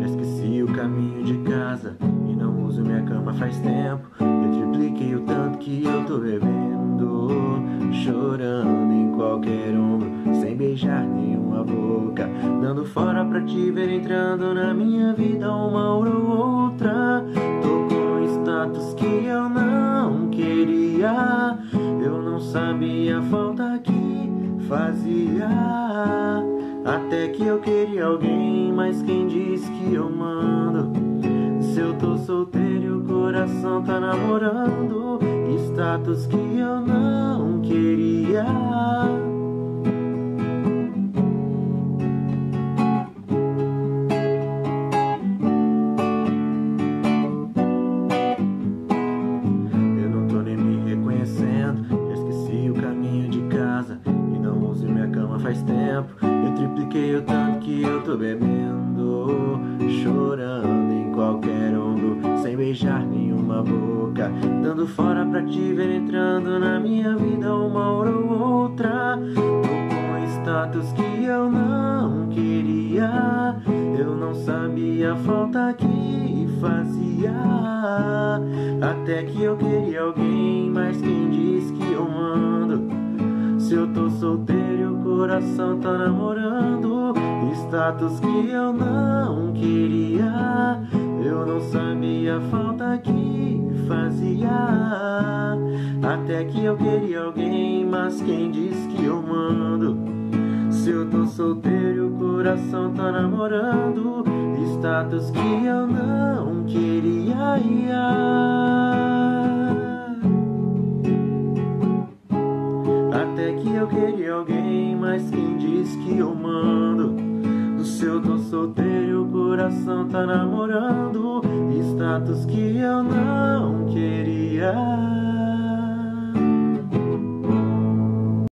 Já esqueci o caminho de casa e não uso minha cama faz tempo. Eu tripliquei o tanto que eu tô bebendo, chorando em qualquer ombro, sem beijar nenhuma boca. Dando fora pra te ver entrando na minha vida uma hora ou outra. Tô com status que eu não queria, eu não sabia a falta que fazia. Até que eu queria alguém, mas quem diz que eu mando? Se eu tô solteiro o coração tá namorando, status que eu não queria. Eu não tô nem me reconhecendo, já esqueci o caminho de casa e não uso minha cama faz tempo. Eu tripliquei o tanto que eu tô bebendo, chorando em qualquer ombro, sem beijar nenhuma boca, dando fora pra te ver entrando na minha vida uma hora ou outra. Tô com status que eu não queria, eu não sabia a falta que fazia. Até que eu queria alguém, mas quem diz que eu mando? Se eu tô solteiro coração tá namorando, status que eu não queria, eu não sabia a falta que fazia. Até que eu queria alguém, mas quem diz que eu mando? Se eu tô solteiro o coração tá namorando, status que eu não queria. Até que eu queria alguém, mas quem diz que eu mando? Se eu tô solteiro o coração tá namorando, status que eu não queria.